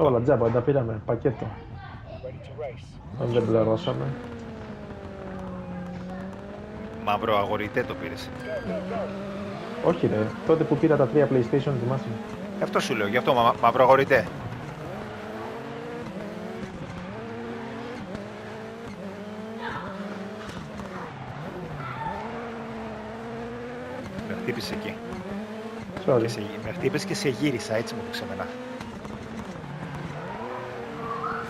Όλα τζάμπα, τα πήραμε. Πακέτο. Αν δεν πληρώσαμε. Μαύρο αγορητέ το πήρες. Όχι ρε, τότε που πήρα τα τρία PlayStation θυμάσαι. Αυτό σου λέω, γι' αυτό μα, μαύρο αγορητέ. Με χτύπησε εκεί. Sorry. Και σε, με χτύπησε και σε γύρισα, έτσι μου δείξε εμένα.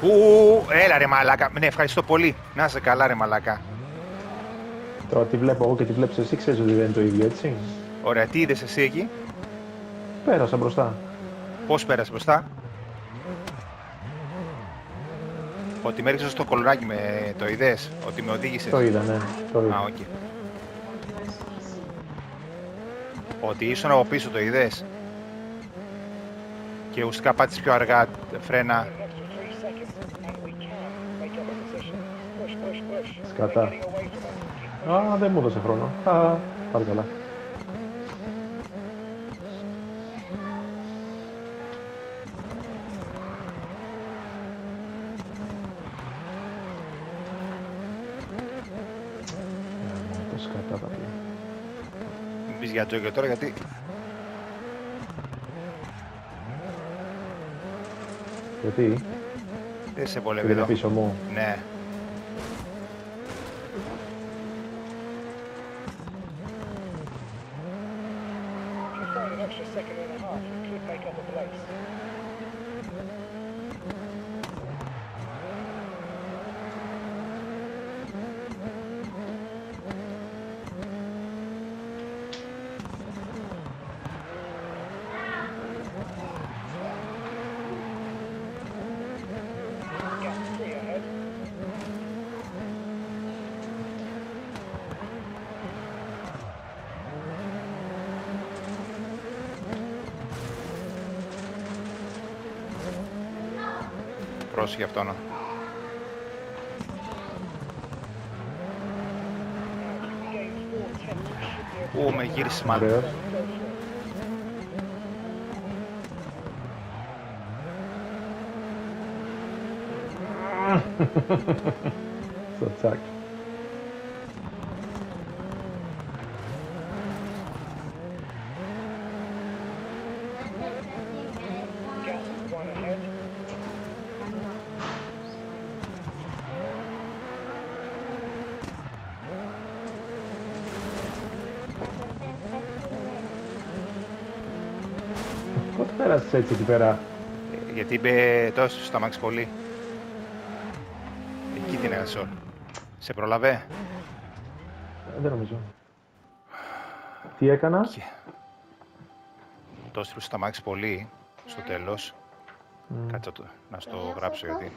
Ου, έλα ρε μαλάκα. Ναι, ευχαριστώ πολύ. Να είσαι καλά ρε μαλάκα. Τώρα τι βλέπω εγώ και τι βλέπεις εσύ, ξέρεις ότι δεν είναι το ίδιο, έτσι. Ωραία, τι είδες εσύ εκεί; Πέρασα μπροστά. Πώς πέρασε μπροστά; Ότι με έριξες στο κολουράκι με το είδες; Ότι με οδήγησες; Το είδα, ναι. Το Α, είδα. οκ. Ότι ήσουν από πίσω το είδες; Και ουσιαστικά πάτησες πιο αργά φρένα. Σκατά. Α, δεν μου έδωσε χρόνο. Α, πάρε καλά. Γαμώ το σκατά τα πλοία. Μην πεις για τζόγιο τώρα γιατί Γιατί, δεν σε βολεύει επειδή εδώ. είναι πίσω μου. Ναι. an extra second and a half. Could make up a place. Πρόσεχε αυτό να. Ού, με γύρισε μάλλον. Ωραίος. Στο τσακ. Πώς πέρασες έτσι εκεί πέρα; Ε, Γιατί είπε τόσο στο αμάξι πολύ. Εκεί την έχασε όλη. Σε προλαβέ; Ε, Δεν νομίζω. Τι έκανας; Και... Το έστειλε στο αμάξι πολύ στο τέλος. Μμ. Κάτσε το, να στο γράψω γιατί.